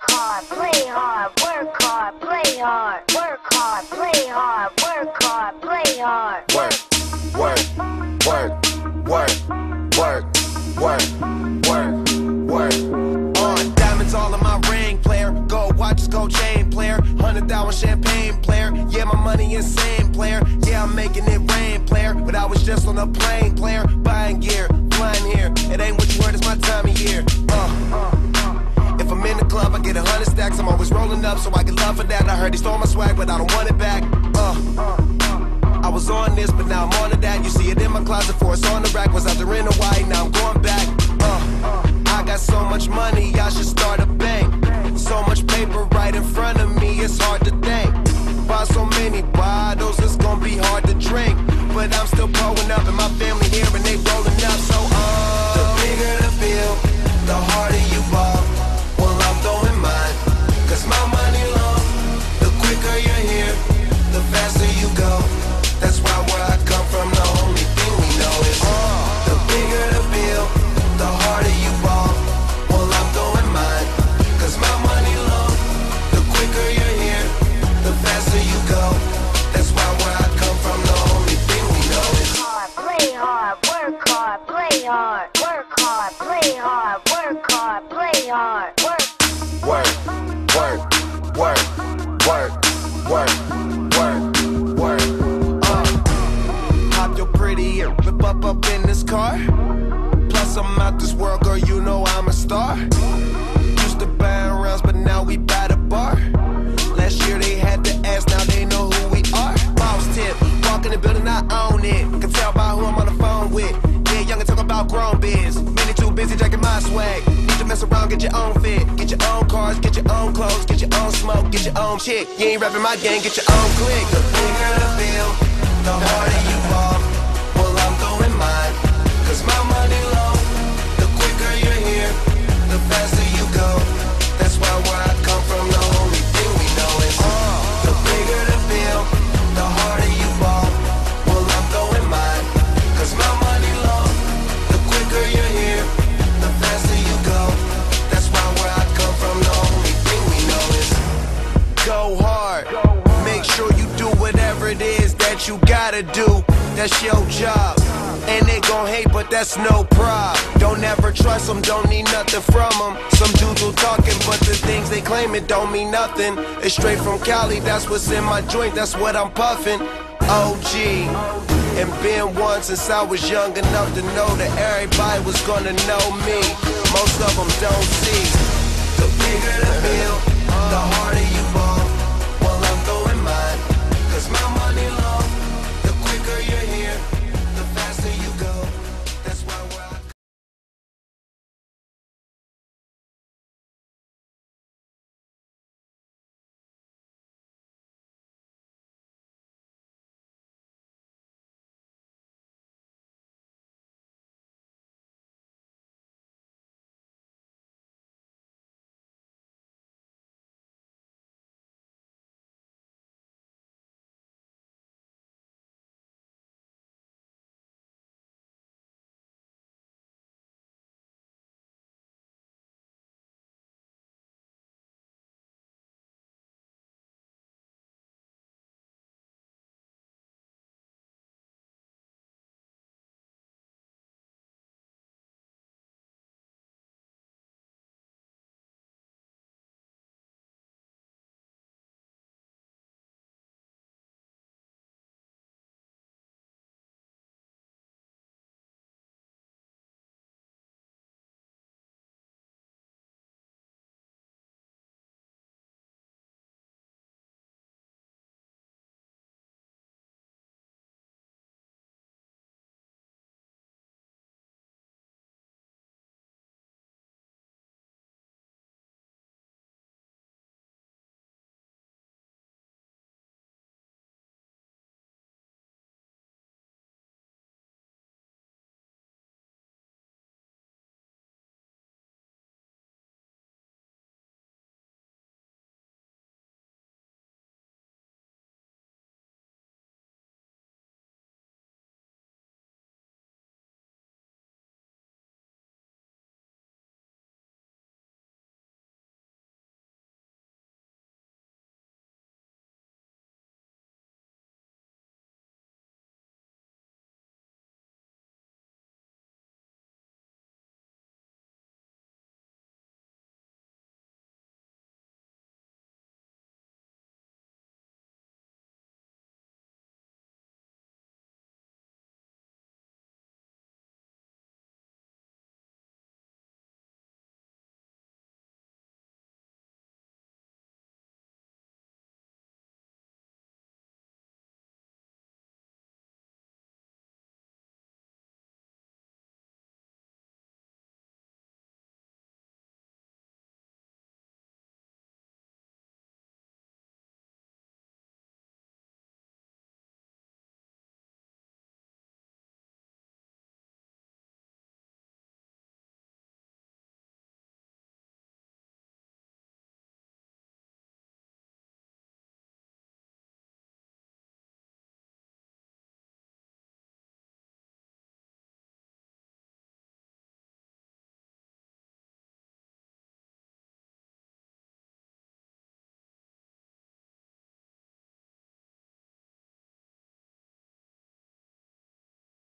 hard, play hard, work hard, play hard, work hard, play hard, work hard, play hard. Work, work, work, work, work, work, work, work. On diamonds all in my ring, player. Gold watches, gold chain, player. Hundred thousand champagne, player. Yeah, my money insane, player. Yeah, I'm making it rain, player. But I was just on a plane, player. Buying gear, flying here. It ain't what you heard, it's my time of year. Uh. If I'm in the club, I get a hundred stacks. I'm always rolling up, so I get love for that. I heard he stole my swag, but I don't want it back. Uh. I was on this, but now I'm on to that. You see it in my closet, for it's on the rack. Was out there in Hawaii, now I'm going back. Uh. I got so much money, I should start hard, work hard, play hard, work hard, play hard, work. Work, work, work, work, work, work, around, get your own cars, get your own clothes, get your own smoke, get your own chick. You ain't rapping my gang, get your own click. The bigger the bill, the harder you ball. Is that you gotta do. That's your job. And they gon' hate, but that's no prob. Don't ever trust them, don't need nothing from them. Some dudes will talking, but the things they claim it don't mean nothing. It's straight from Cali, that's what's in my joint, that's what I'm puffing. OG. And been one since I was young enough to know that everybody was gonna know me. Most of them don't see.